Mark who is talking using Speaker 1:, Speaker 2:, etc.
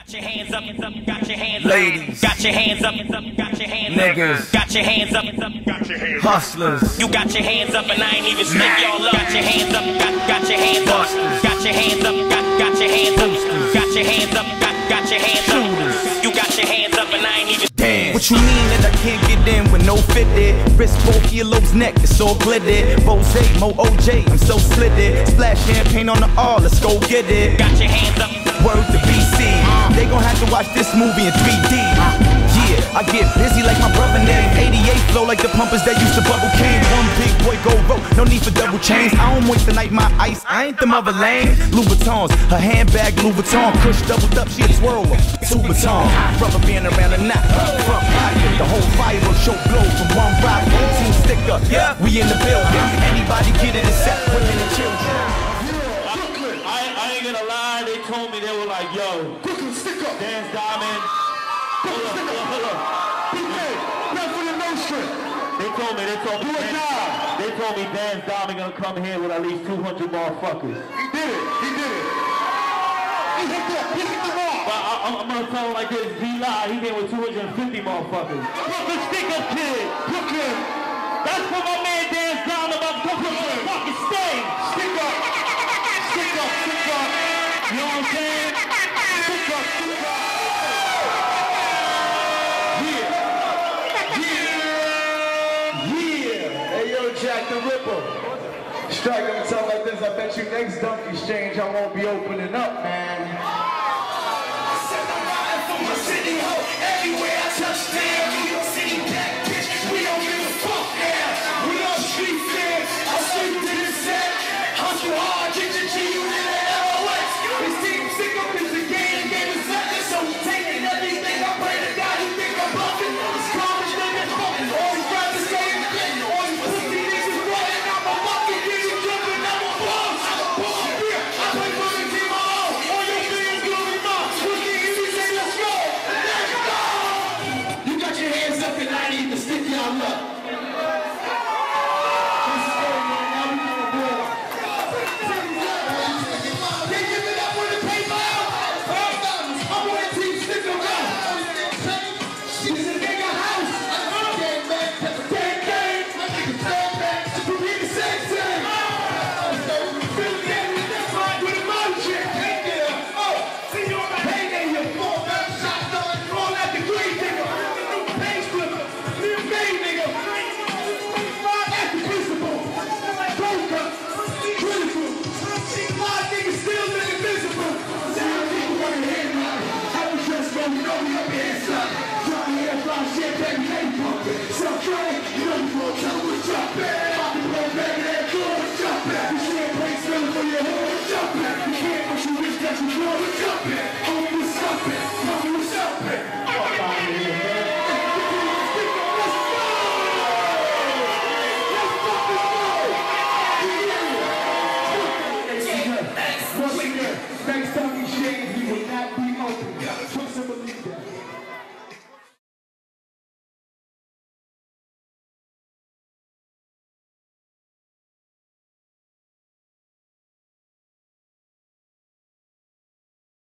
Speaker 1: Got your hands up, got your hands up,
Speaker 2: Ladies.
Speaker 1: got your hands up, got your hands
Speaker 2: Niggas.
Speaker 1: got your hands up, got your hands up.
Speaker 2: Hustlers.
Speaker 1: You got your hands up and I ain't even stick y'all up. Got your hands up, got, got your hands up, got your hands up, got, got your hands up, got your hands up, got, got your hands up. You got your hands up and I ain't even.
Speaker 2: Damn.
Speaker 3: What you mean that I can't get in with no fitted? Wrist both earlobes neck, it's all glittered. Rose, Mo OJ, I'm so slitted. Splash champagne on the R, let's go get it.
Speaker 1: Got your hands up.
Speaker 3: Word to BC. They gon' have to watch this movie in 3D. Yeah, I get busy like my brother name. 88 flow like the pumpers that used to bubble cane. One big boy go rope, no need for double chains. I don't waste the night my ice, I ain't the mother lane. Louboutins, her handbag Louis Vuitton. Kush doubled up, she a twirler. Two baton, brother being around the knot. Front pocket, the whole fire show blow from one rock. Team Stickup, yeah, we in the building. Anybody get it except
Speaker 4: told me they were like, yo,
Speaker 5: Brooklyn, stick up.
Speaker 4: Dance Diamond. Up, hold up, hold up.
Speaker 5: BK, rep for the notion.
Speaker 4: They told me, they told me,
Speaker 5: Do or
Speaker 4: Dan- they told me Dance Diamond gonna come here with at least 200 motherfuckers.
Speaker 5: He did it. He did it. He hit the, he hit the mark.
Speaker 4: But I, I'm, I'm gonna tell him like this, he lied, he came with 250 motherfuckers. Brooklyn Stick Up Kid.
Speaker 5: Brooklyn,
Speaker 4: That's for my man Dance Diamond about to the
Speaker 5: Ripper. Strike him tell like this. I bet you next dunk exchange I won't be opening up, man. Drop it!